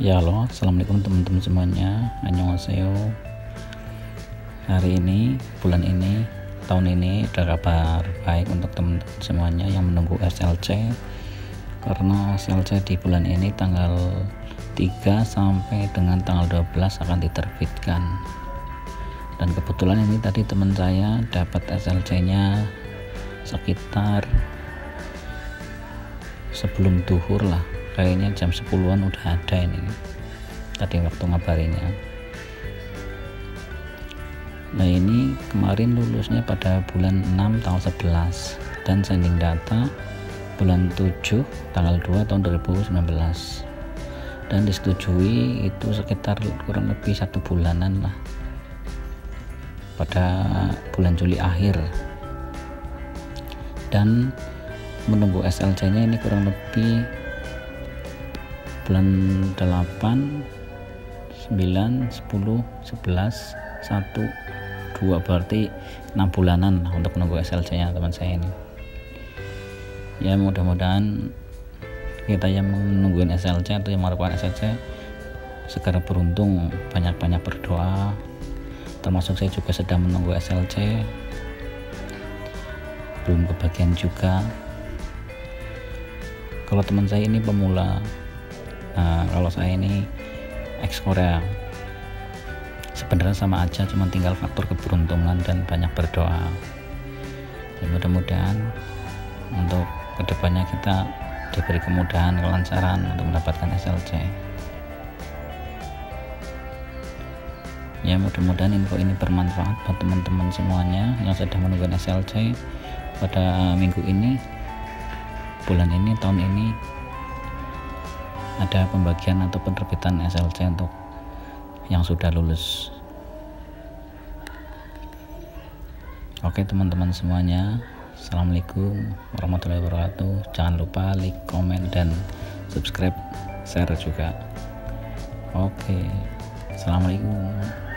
Ya halo. Assalamualaikum teman-teman semuanya. Annyeonghaseyo. Hari ini bulan ini tahun ini ada kabar baik untuk teman-teman semuanya yang menunggu SLC karena SLC di bulan ini tanggal 3 sampai dengan tanggal 12 akan diterbitkan. Dan kebetulan ini tadi teman saya dapat SLC nya sekitar sebelum duhur lah kayaknya jam 10an udah ada ini. Tadi waktu ngabarinya. Nah ini kemarin lulusnya pada bulan 6 tanggal 11 dan sending data bulan 7 tanggal 2 tahun 2019 dan disetujui itu sekitar kurang lebih satu bulanan lah pada bulan Juli akhir. Dan menunggu SLC nya ini kurang lebih bulan 8 9 10 11 1 2 berarti 6 bulanan untuk menunggu SLC nya teman saya ini. Ya mudah-mudahan kita yang menungguin SLC atau yang melakukan SLC segera beruntung banyak-banyak berdoa. Termasuk saya juga sedang menunggu SLC belum kebagian juga. Kalau teman saya ini pemula nah kalau saya ini ex Korea sebenarnya sama aja cuma tinggal faktor keberuntungan dan banyak berdoa. Ya mudah-mudahan untuk ke depannya kita diberi kemudahan kelancaran untuk mendapatkan SLC ya mudah-mudahan info ini bermanfaat buat teman-teman semuanya yang sedang menunggu SLC pada minggu ini bulan ini tahun ini ada pembagian atau penerbitan SLC untuk yang sudah lulus. Oke teman-teman semuanya. Assalamualaikum warahmatullahi wabarakatuh. Jangan lupa like, komen, dan subscribe share juga. Oke Assalamualaikum